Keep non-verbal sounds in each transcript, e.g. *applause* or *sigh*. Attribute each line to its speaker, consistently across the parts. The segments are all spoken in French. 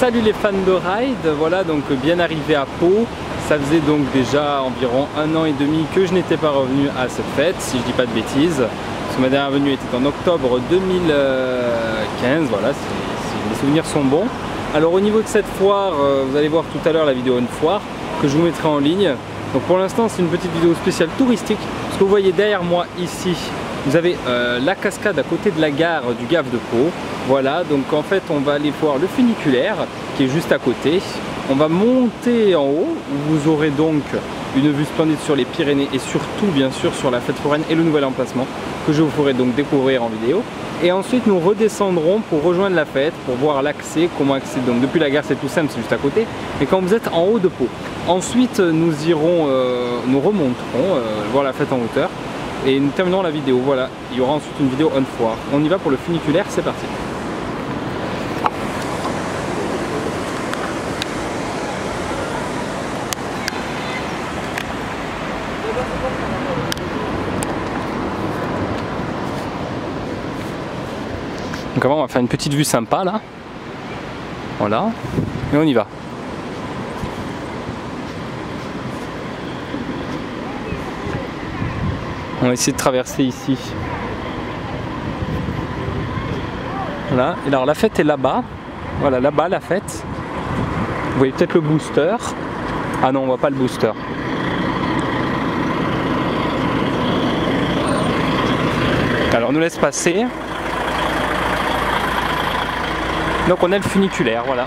Speaker 1: Salut les fans de ride, voilà donc bien arrivé à Pau. Ça faisait donc déjà environ un an et demi que je n'étais pas revenu à cette fête, si je dis pas de bêtises. Parce que ma dernière venue était en octobre 2015, voilà, si, mes souvenirs sont bons. Alors au niveau de cette foire, euh, vous allez voir tout à l'heure la vidéo une foire que je vous mettrai en ligne. Donc pour l'instant c'est une petite vidéo spéciale touristique. Ce que vous voyez derrière moi ici, vous avez euh, la cascade à côté de la gare du Gave de Pau. Voilà, donc en fait on va aller voir le funiculaire qui est juste à côté. On va monter en haut, où vous aurez donc une vue splendide sur les Pyrénées et surtout bien sûr sur la fête foraine et le nouvel emplacement que je vous ferai donc découvrir en vidéo. Et ensuite nous redescendrons pour rejoindre la fête, pour voir l'accès, comment accéder. Donc depuis la gare c'est tout simple, c'est juste à côté. Mais quand vous êtes en haut de Pau. Ensuite nous irons, euh, nous remonterons euh, voir la fête en hauteur. Et nous terminerons la vidéo, voilà. Il y aura ensuite une vidéo on foire. On y va pour le funiculaire, c'est parti. Donc avant on va faire une petite vue sympa là. Voilà. Et on y va. On va essayer de traverser ici. Voilà. Et alors la fête est là-bas. Voilà, là-bas la fête. Vous voyez peut-être le booster. Ah non, on voit pas le booster. Alors on nous laisse passer. Donc on a le funiculaire, voilà.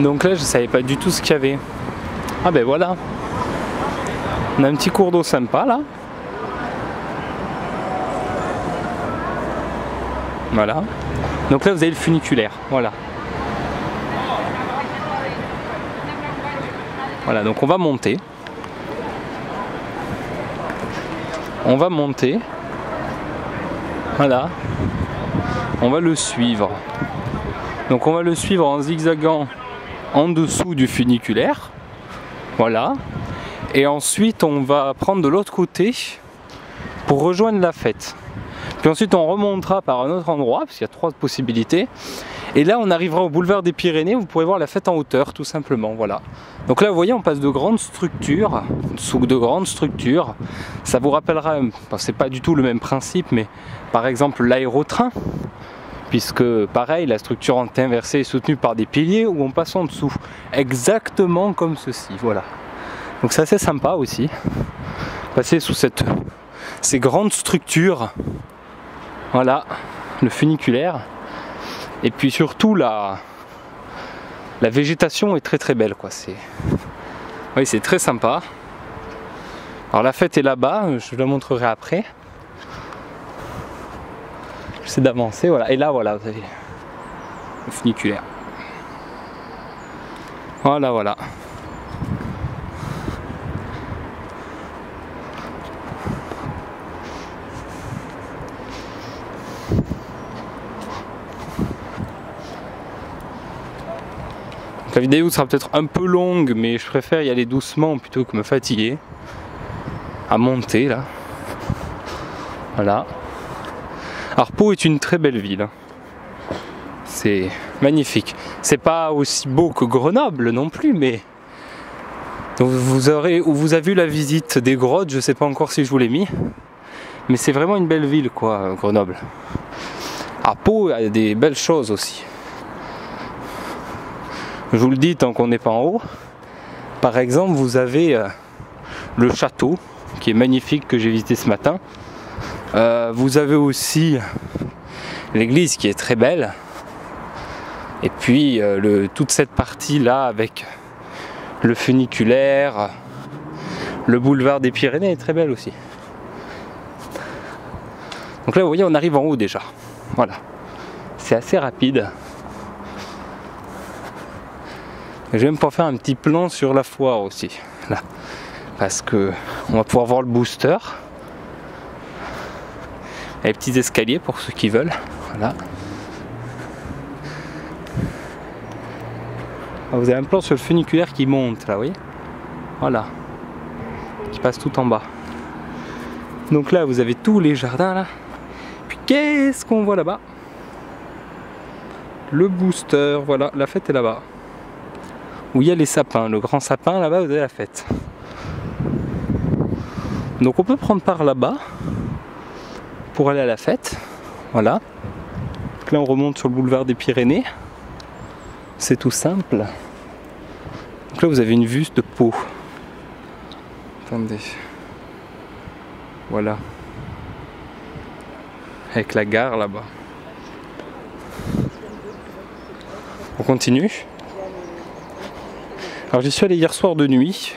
Speaker 1: Donc là, je savais pas du tout ce qu'il y avait. Ah ben voilà. On a un petit cours d'eau sympa là. Voilà. Donc là, vous avez le funiculaire. Voilà. Voilà, donc on va monter. On va monter. Voilà. On va le suivre. Donc on va le suivre en zigzagant en dessous du funiculaire. Voilà. Et ensuite, on va prendre de l'autre côté pour rejoindre la fête. Puis ensuite, on remontera par un autre endroit, parce qu'il y a trois possibilités. Et là, on arrivera au boulevard des Pyrénées, vous pourrez voir la fête en hauteur, tout simplement. Voilà. Donc là, vous voyez, on passe de grandes structures, de grandes structures. Ça vous rappellera, c'est pas du tout le même principe, mais par exemple l'aérotrain puisque pareil, la structure inversée est soutenue par des piliers où on passe en dessous, exactement comme ceci, voilà. Donc c'est assez sympa aussi, passer sous cette, ces grandes structures, voilà, le funiculaire, et puis surtout la, la végétation est très très belle, quoi. C'est, oui, c'est très sympa. Alors la fête est là-bas, je la montrerai après c'est d'avancer, voilà. Et là, voilà, vous avez le funiculaire. Voilà, voilà. la vidéo sera peut-être un peu longue, mais je préfère y aller doucement plutôt que me fatiguer. À monter là. Voilà. Pau est une très belle ville. C'est magnifique. C'est pas aussi beau que Grenoble non plus, mais vous aurez vous avez vu la visite des grottes, je sais pas encore si je vous l'ai mis, mais c'est vraiment une belle ville quoi, Grenoble. Y a des belles choses aussi. Je vous le dis tant qu'on n'est pas en haut. Par exemple, vous avez euh, le château qui est magnifique que j'ai visité ce matin. Euh, vous avez aussi l'église qui est très belle. Et puis euh, toute cette partie là avec le funiculaire, le boulevard des Pyrénées est très belle aussi. Donc là vous voyez on arrive en haut déjà. Voilà. C'est assez rapide. Je vais même pas faire un petit plan sur la foire aussi. Là. Parce que on va pouvoir voir le booster. Les petits escaliers pour ceux qui veulent. Voilà. Ah, vous avez un plan sur le funiculaire qui monte là, oui Voilà. Qui passe tout en bas. Donc là, vous avez tous les jardins là. Puis qu'est-ce qu'on voit là-bas? Le booster, voilà, la fête est là-bas. Où il y a les sapins, le grand sapin là-bas, vous avez la fête. Donc on peut prendre par là-bas pour aller à la fête. Voilà. Donc là on remonte sur le boulevard des Pyrénées. C'est tout simple. Donc là, vous avez une vue de Pau. Attendez. Voilà. Avec la gare là-bas. On continue. Alors j'y suis allé hier soir de nuit,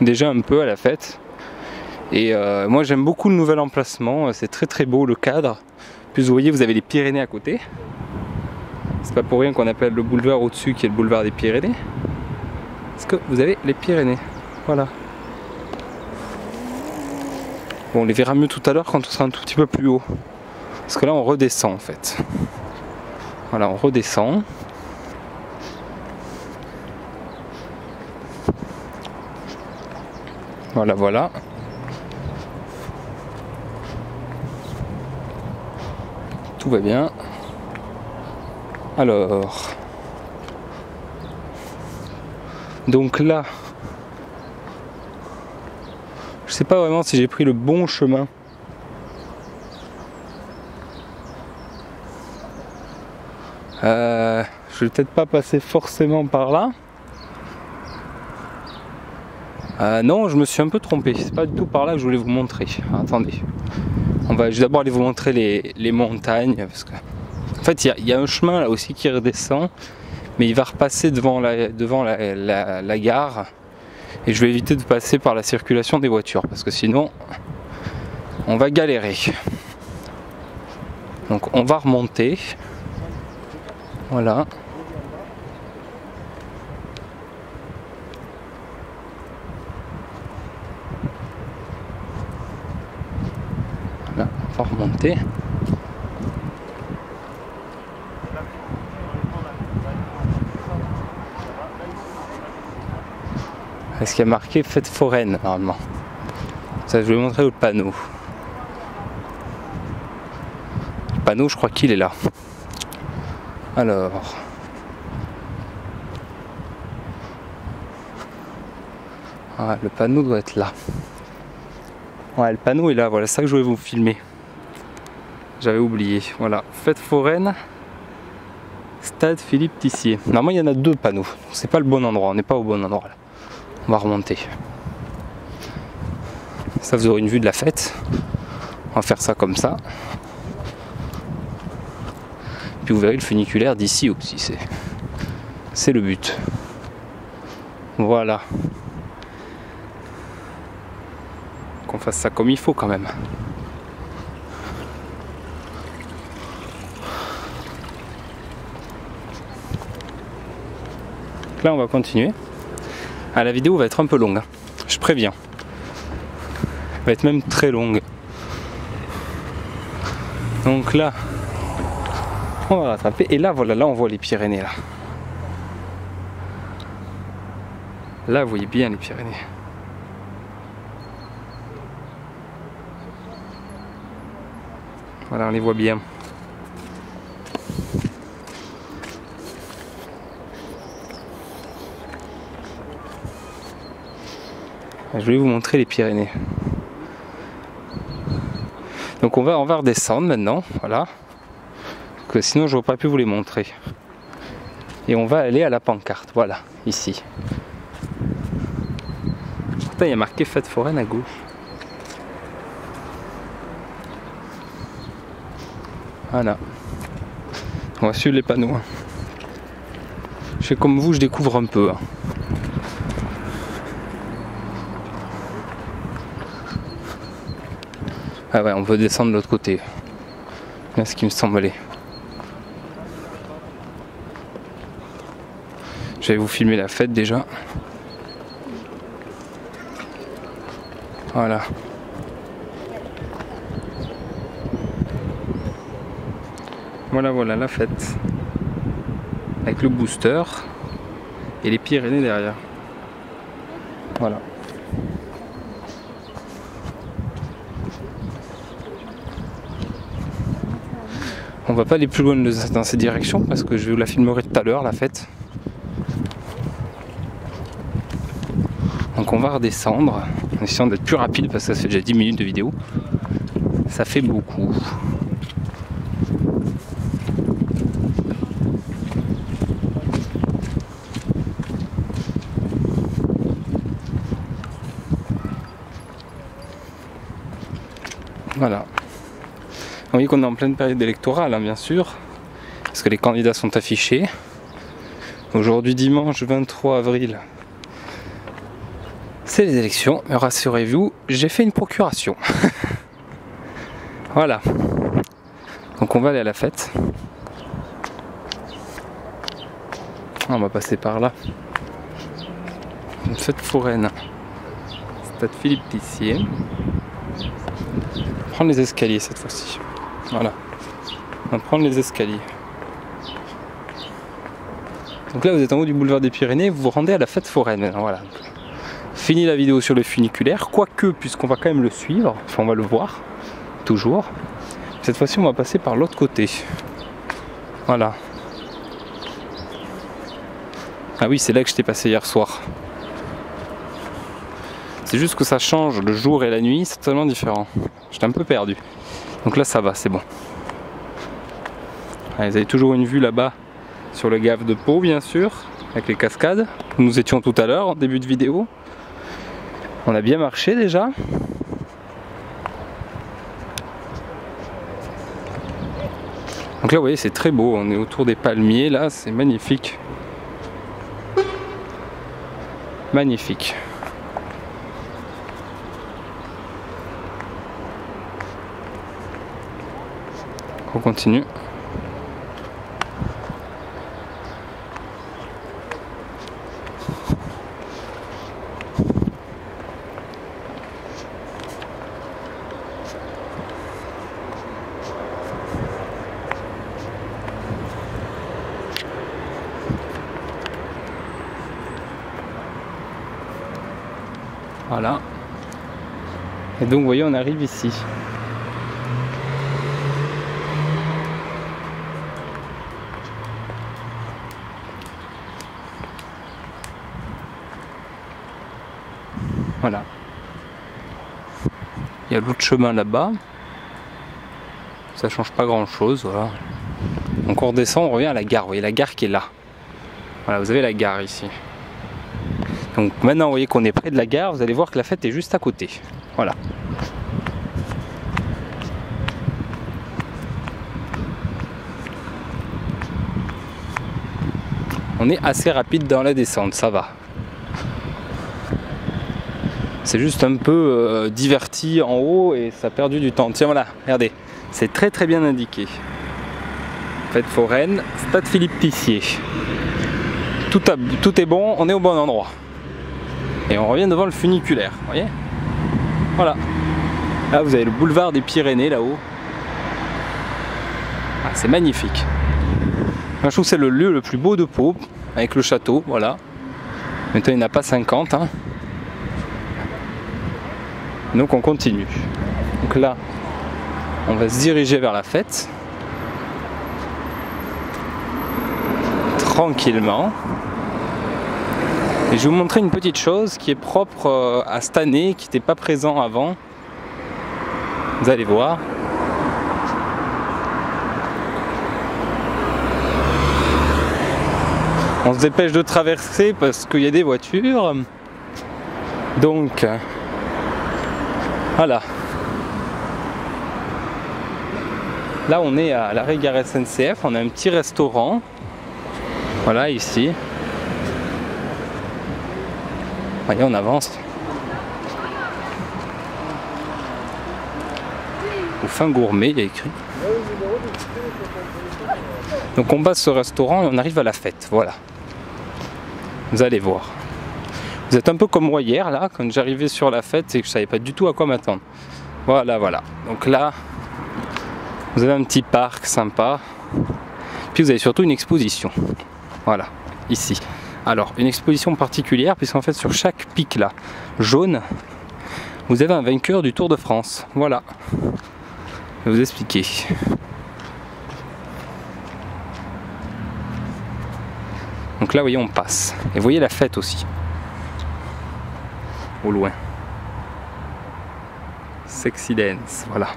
Speaker 1: déjà un peu à la fête. Et euh, moi j'aime beaucoup le nouvel emplacement, c'est très très beau le cadre. Puis vous voyez vous avez les Pyrénées à côté. C'est pas pour rien qu'on appelle le boulevard au-dessus qui est le boulevard des Pyrénées. Parce que vous avez les Pyrénées? Voilà. Bon, on les verra mieux tout à l'heure quand on sera un tout petit peu plus haut. Parce que là, on redescend en fait. Voilà, on redescend. Voilà, voilà. Tout va bien. Alors, donc là, je sais pas vraiment si j'ai pris le bon chemin. Euh, je vais peut-être pas passer forcément par là. Euh, non, je me suis un peu trompé. C'est pas du tout par là que je voulais vous montrer. Attendez. On va d'abord aller vous montrer les, les montagnes parce que en fait, il y, a un chemin là aussi qui redescend, mais il va repasser devant la, devant la, gare. Et je vais éviter de passer par la circulation des voitures, parce que sinon, on va galérer. Donc on va remonter. Voilà, remonter. Est-ce qu'il y a marqué fête foraine normalement Ça, je vais vous montrer le panneau. Le panneau, je crois qu'il est là. Alors. Ah, le panneau doit être là. Ouais, le panneau est là, voilà, ça que je voulais vous filmer. J'avais oublié. Voilà, fête foraine, stade Philippe Tissier. Normalement, il y en a deux panneaux. C'est pas le bon endroit, on n'est pas au bon endroit là. On va remonter. Ça, vous aurez une vue de la fête. On va faire ça comme ça. Puis vous verrez le funiculaire d'ici aussi. C'est, c'est le but. Voilà. Qu'on fasse ça comme il faut quand même. Là, on va continuer. Ah, la vidéo va être un peu longue, hein. je préviens. Va être même très longue. Donc là, on va rattraper. Et là, voilà, là on voit les Pyrénées là. Là, vous voyez bien les Pyrénées. Voilà, on les voit bien. Je vais vous montrer les Pyrénées. Donc on va, redescendre maintenant, voilà. Que sinon je n'aurais pas pu vous les montrer. Et on va aller à la pancarte, voilà, ici. Pourtant il y a marqué fête foraine à gauche. Voilà. On va suivre les panneaux. Hein. Je fais comme vous, je découvre un peu. Ah ouais, on peut descendre de l'autre côté. C'est ce qui me semblait. Je vais vous filmer la fête déjà. Voilà. Voilà, voilà la fête. Avec le booster et les Pyrénées derrière. Voilà. On va pas aller plus loin dans cette direction parce que je vous la filmerai tout à l'heure la fête. Donc on va redescendre en essayant d'être plus rapide parce que ça fait déjà 10 minutes de vidéo. Ça fait beaucoup. Voilà. Vous voyez qu'on est en pleine période électorale, hein, bien sûr, parce que les candidats sont affichés. Aujourd'hui, dimanche 23 avril, c'est les élections. Rassurez-vous, j'ai fait une procuration. *laughs* voilà. Donc on va aller à la fête. On va passer par là. Une fête foraine. Stade Philippe Tissier prendre les escaliers cette fois-ci. Voilà. On va prendre les escaliers. Donc là, vous êtes en haut du boulevard des Pyrénées, vous vous rendez à la fête foraine. Voilà. Fini la vidéo sur le funiculaire, quoique, puisqu'on va quand même le suivre, enfin on va le voir, toujours. Cette fois-ci, on va passer par l'autre côté. Voilà. Ah oui, c'est là que j'étais passé hier soir. C'est juste que ça change le jour et la nuit, c'est totalement différent. J'étais un peu perdu. Donc là ça va, c'est bon. vous avez toujours une vue là-bas sur le gave de Pau bien sûr, avec les cascades. Nous étions tout à l'heure en début de vidéo. On a bien marché déjà. Donc là vous voyez c'est très beau, on est autour des palmiers là, c'est magnifique. Magnifique. On continue. Voilà. Et donc vous voyez on arrive ici. Voilà. Il y a l'autre chemin là-bas. Ça change pas grand chose, voilà. Donc on redescend, on revient à la gare. Vous voyez la gare qui est là. Voilà, vous avez la gare ici. Donc maintenant, vous voyez qu'on est près de la gare. Vous allez voir que la fête est juste à côté. Voilà. On est assez rapide dans la descente, ça va. C'est juste un peu euh, diverti en haut et ça a perdu du temps. Tiens voilà, regardez, c'est très très bien indiqué. Fête foraine, Stade Philippe Tissier. Tout, est bon, on est au bon endroit. Et on revient devant le funiculaire, vous voyez? Voilà. Là vous avez le boulevard des Pyrénées là-haut. Ah, c'est magnifique. Je trouve que c'est le lieu le plus beau de Pau, avec le château, voilà. Maintenant il n'y en a pas 50. Hein. Donc on continue. Donc là, on va se diriger vers la fête. Tranquillement. Et je vais vous montrer une petite chose qui est propre euh, à cette année, qui n'était pas présent avant. Vous allez voir. On se dépêche de traverser parce qu'il y a des voitures. Donc, voilà. Là, on est à l'arrêt gare SNCF. On a un petit restaurant. Voilà, ici. Voyez, on avance. Au fin gourmet, il y a écrit. Donc on passe ce restaurant et on arrive à la fête. Voilà. Vous allez voir. Vous êtes un peu comme moi hier, là, quand j'arrivais sur la fête et que je savais pas du tout à quoi m'attendre. Voilà, voilà. Donc là, vous avez un petit parc sympa. Puis vous avez surtout une exposition. Voilà, ici. Alors, une exposition particulière, puisqu'en fait, sur chaque pic là, jaune, vous avez un vainqueur du Tour de France. Voilà. Je vais vous expliquer. Donc là, vous voyez, on passe. Et vous voyez la fête aussi. Au loin. Sexy Dance, voilà.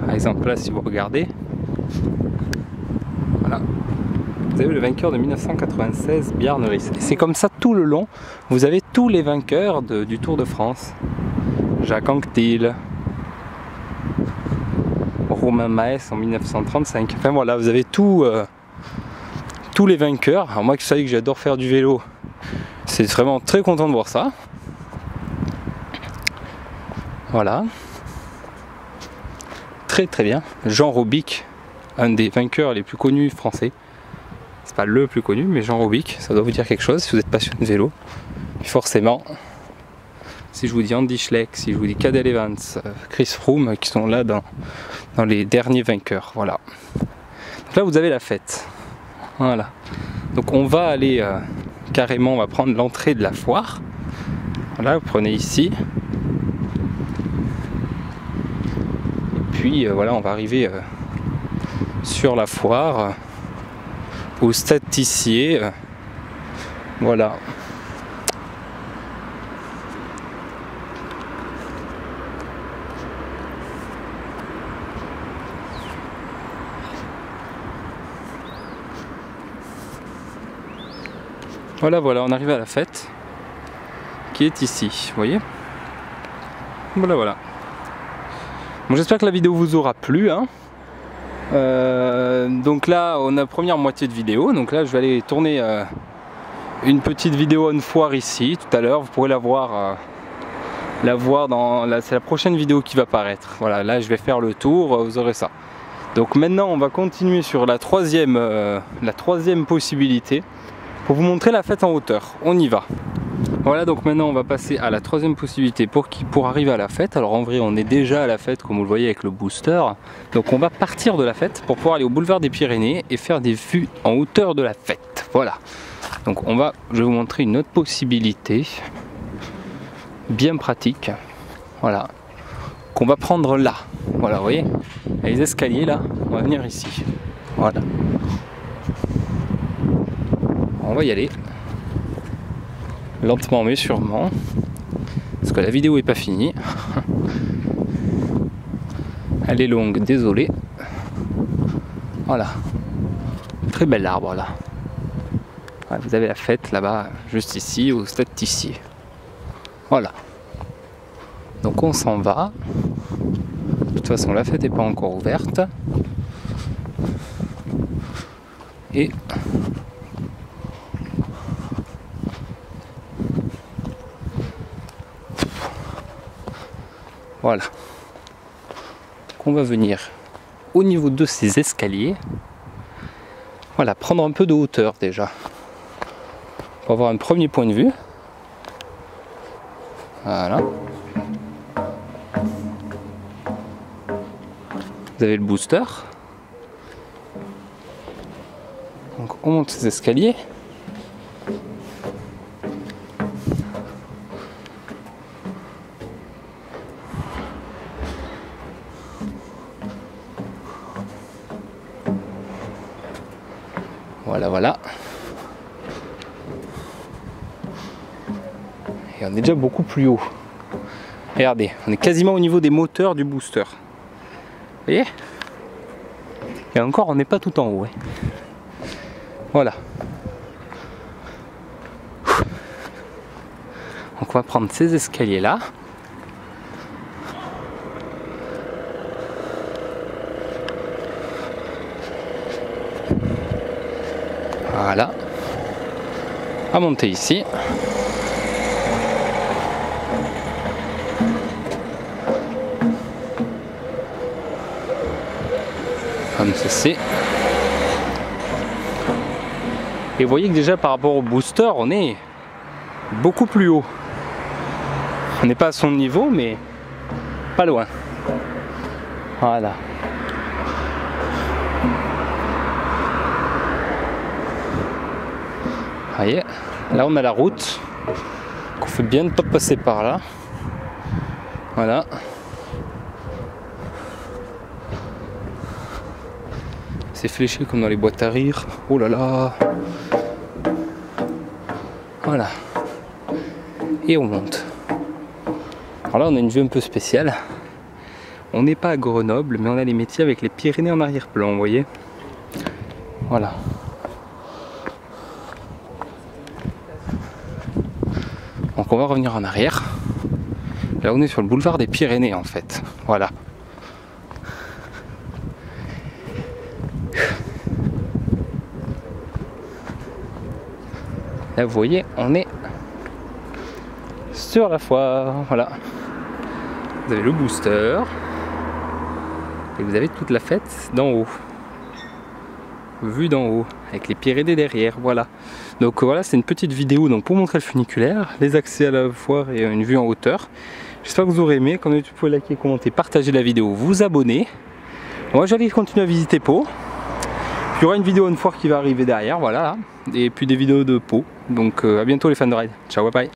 Speaker 1: Par exemple, là, si vous regardez, voilà, vous avez le vainqueur de 1996, Bjarne c'est comme ça tout le long. Vous avez tous les vainqueurs du Tour de France. Jacques Anquetil, Romain Maes en 1935. Enfin voilà, vous avez tout, euh, tous les vainqueurs. Alors moi qui savais que j'adore faire du vélo, c'est vraiment très content de voir ça. Voilà. Très très bien. Jean Robic, un des vainqueurs les plus connus français. C'est pas le plus connu, mais Jean Robic, ça doit vous dire quelque chose si vous êtes passionné de vélo. forcément, si je vous dis Andy Schleck, si je vous dis Cadel Evans, euh, Chris Froome, qui sont là dans, dans les derniers vainqueurs. Voilà. Donc là, vous avez la fête. Voilà. Donc on va aller euh, carrément, on va prendre l'entrée de la foire. Voilà, vous prenez ici. Et puis euh, voilà, on va arriver sur la foire au stade. Voilà. Voilà, voilà, on arrive à la fête qui est ici, vous voyez Voilà, voilà. Bon, J'espère que la vidéo vous aura plu. Hein. Euh, donc là, on a première moitié de vidéo. Donc là, je vais aller tourner euh, une petite vidéo une foire ici tout à l'heure. Vous pourrez la voir, euh, la voir dans. C'est la prochaine vidéo qui va paraître. Voilà, là, je vais faire le tour. Vous aurez ça. Donc maintenant, on va continuer sur la troisième, la troisième possibilité pour vous montrer la fête en hauteur. On y va. Voilà donc maintenant on va passer à la troisième possibilité pour, arriver à la fête. Alors en vrai on est déjà à la fête comme vous le voyez avec le booster. Donc on va partir de la fête pour pouvoir aller au boulevard des Pyrénées et faire des vues en hauteur de la fête. Voilà. Donc on va, je vais vous montrer une autre possibilité bien pratique. Voilà. Qu'on va prendre là. Voilà vous voyez. Les escaliers là, on va venir ici. Voilà on va y aller. Lentement mais sûrement. Parce que la vidéo est pas finie. *laughs* Elle est longue, désolé. Voilà. Très bel arbre là. vous avez la fête là-bas, juste ici, au stade Tissier. Voilà. Donc on s'en va. De toute façon, la fête n'est pas encore ouverte. Et Voilà. qu'on va venir au niveau de ces escaliers. Voilà, prendre un peu de hauteur déjà. Pour avoir un premier point de vue. Voilà. Vous avez le booster. Donc on monte ces escaliers. Voilà. Et on est déjà beaucoup plus haut. Regardez, on est quasiment au niveau des moteurs du booster. Voyez? Et encore, on n'est pas tout en haut. Voilà. Donc on va prendre ces escaliers Voilà. À monter ici. Comme ceci. Et vous voyez que déjà par rapport au booster, on est beaucoup plus haut. On n'est pas à son niveau, mais pas loin. Voilà. Là on a la route. Qu'on fait bien de pas passer par là. Voilà. C'est fléché comme dans les boîtes à rire. Oh là là. Voilà. Et on monte. Alors là on a une vue un peu spéciale. On n'est pas à Grenoble, mais on a les métiers avec les Pyrénées en arrière-plan, vous voyez. Voilà. On va revenir en arrière. Là on est sur le boulevard des Pyrénées en fait. Voilà. Là vous voyez, on est sur la foire. Voilà. Vous avez le booster. Et vous avez toute la fête d'en haut. Vue d'en haut. Avec les Pyrénées derrière. Voilà. Donc voilà, c'est une petite vidéo donc, pour montrer le funiculaire, les accès à la foire et une vue en hauteur. J'espère que vous aurez aimé. Comme vous pouvez liker, commenter, partager la vidéo, vous abonner. Moi j'allais continuer à visiter Pau. Il y aura une vidéo une foire qui va arriver derrière, voilà. Et puis des vidéos de Pau. Donc euh, à bientôt les fans de ride. Ciao, bye bye.